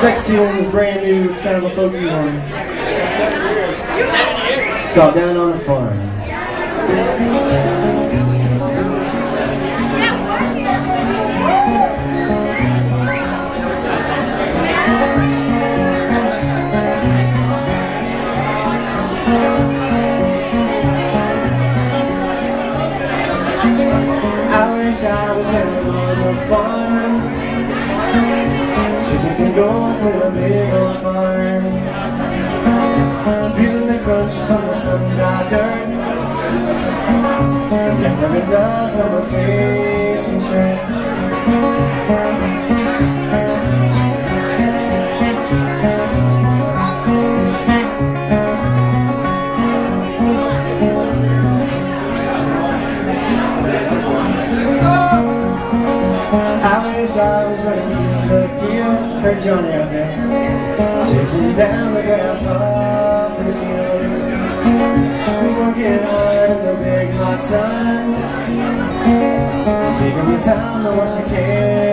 Sexy one is brand new. It's kind of a folky one. It's called Down on the Farm. from the sun got dirt. Never it does, I'm a face and I wish I was running in the her Johnny out there, chasing down the grass. Oh. Take me down to Washington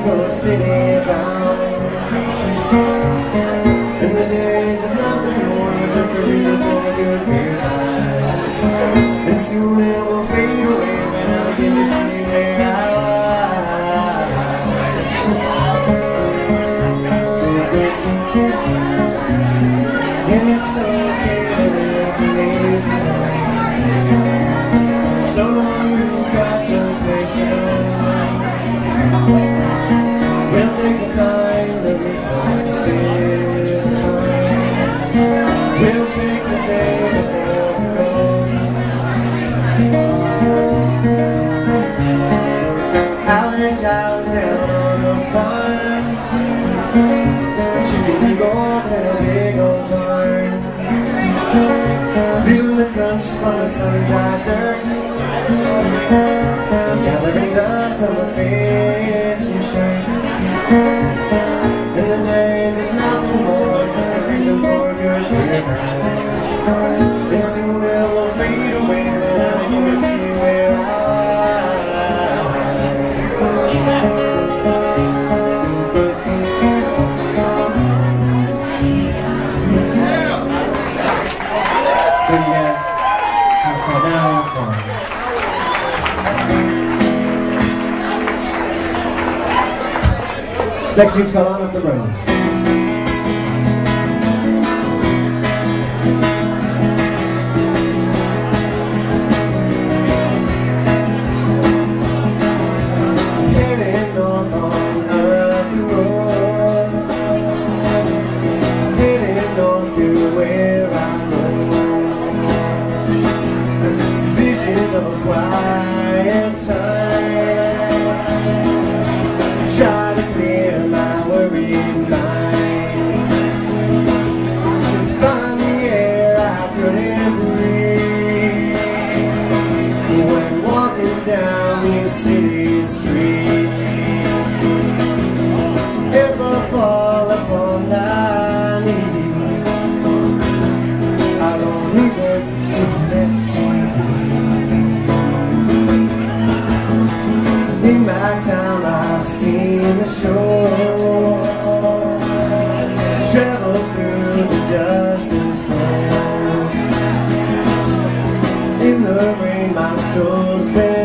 Mexico City bound cows out on the farm Chickens and goats a big old barn Feeling the crunch from the sun-dried dirt Gathering dust on my feet. Section on up the Road. on through. braços.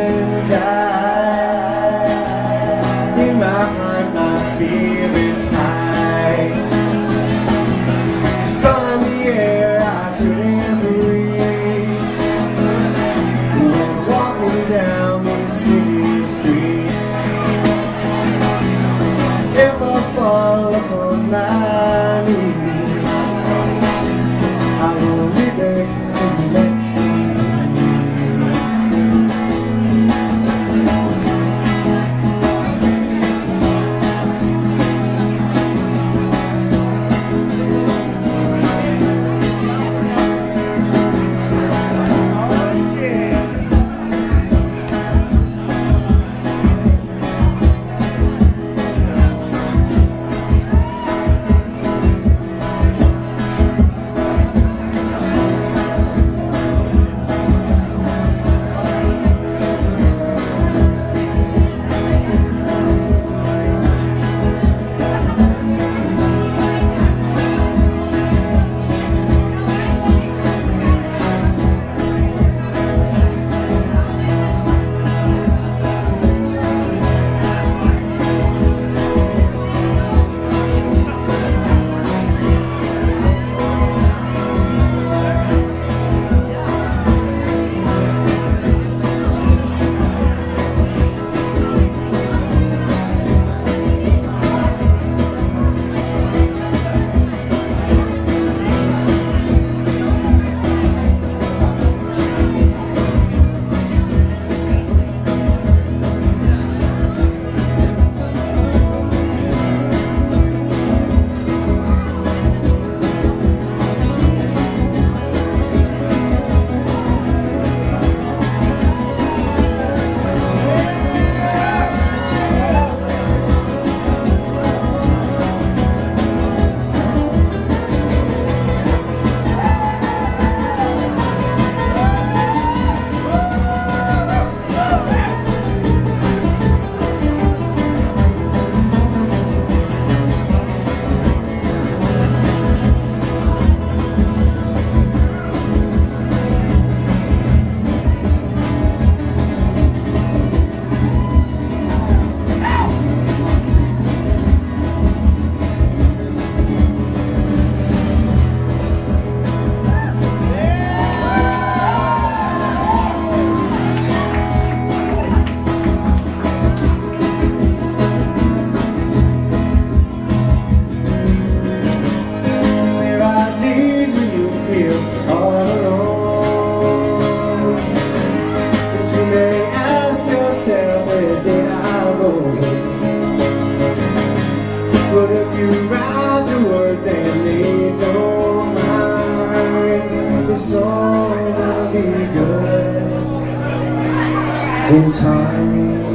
In time